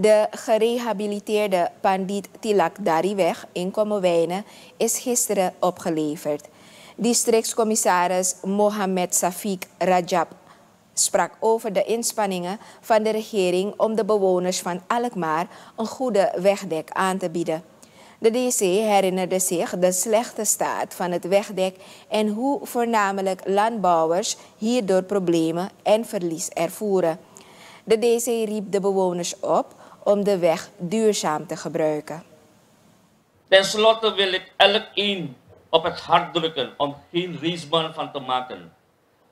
De gerehabiliteerde Pandit Tilak Dariweg in Kommerwijnen is gisteren opgeleverd. Districtscommissaris Mohamed Safik Rajab sprak over de inspanningen van de regering om de bewoners van Alkmaar een goede wegdek aan te bieden. De DC herinnerde zich de slechte staat van het wegdek en hoe voornamelijk landbouwers hierdoor problemen en verlies ervoeren. De DC riep de bewoners op om de weg duurzaam te gebruiken. Ten slotte wil ik elk op het hart drukken om geen racebaan van te maken.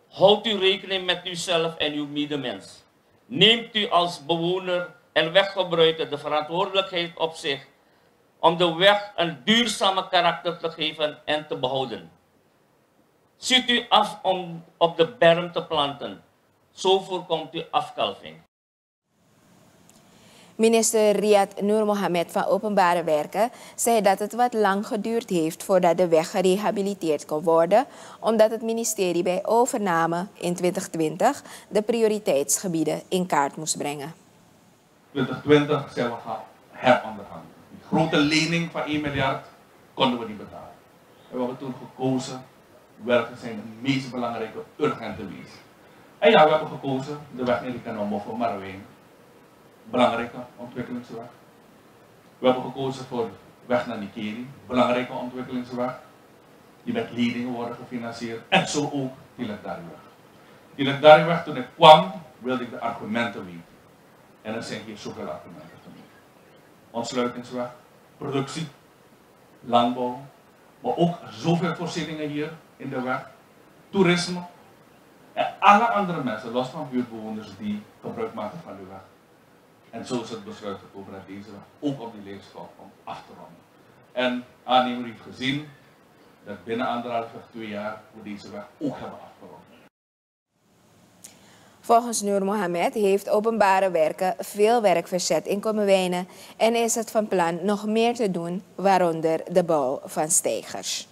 Houd u rekening met uzelf en uw medemens. Neemt u als bewoner en weggebruiker de verantwoordelijkheid op zich om de weg een duurzame karakter te geven en te behouden. Ziet u af om op de berm te planten. Zo voorkomt u afkalving. Minister Riyad Nur Mohamed van Openbare Werken zei dat het wat lang geduurd heeft voordat de weg gerehabiliteerd kon worden, omdat het ministerie bij overname in 2020 de prioriteitsgebieden in kaart moest brengen. 2020 zijn we gaan heronderhandelen. Die grote lening van 1 miljard konden we niet betalen. We hebben toen gekozen welke zijn de meest belangrijke urgente wezen. En ja, we hebben gekozen de weg in de Kanomoffel Marwijn belangrijke ontwikkelingsweg. We hebben gekozen voor weg naar Nikeri, belangrijke ontwikkelingsweg. Die met leningen worden gefinancierd. En zo ook Tilakdariweg. Tilakdariweg, toen ik kwam, wilde ik de argumenten weten. En er zijn hier zoveel argumenten te weten. Ontsluitingsweg, productie, landbouw, maar ook zoveel voorzieningen hier in de weg. Toerisme. En alle andere mensen, los van buurtbewoners die gebruik maken van de weg. En zo is het besluit gekomen dat deze ook op die leefschap komt af te ronden. En aannemer heeft gezien dat binnen anderhalf of twee jaar we deze weg ook hebben afgerond. Volgens Noor Mohamed heeft openbare werken veel werk verzet in Kommerwijnen en is het van plan nog meer te doen, waaronder de bouw van stijgers.